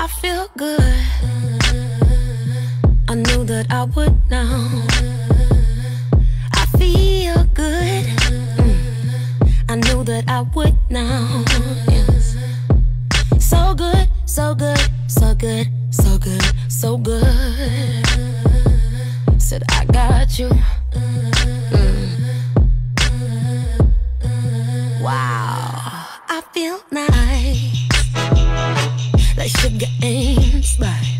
I feel good. I knew that I would now. I feel good. Mm. I knew that I would now. Yes. So good, so good, so good, so good, so good. Said I got you. Mm. Wow, I feel now. Bye.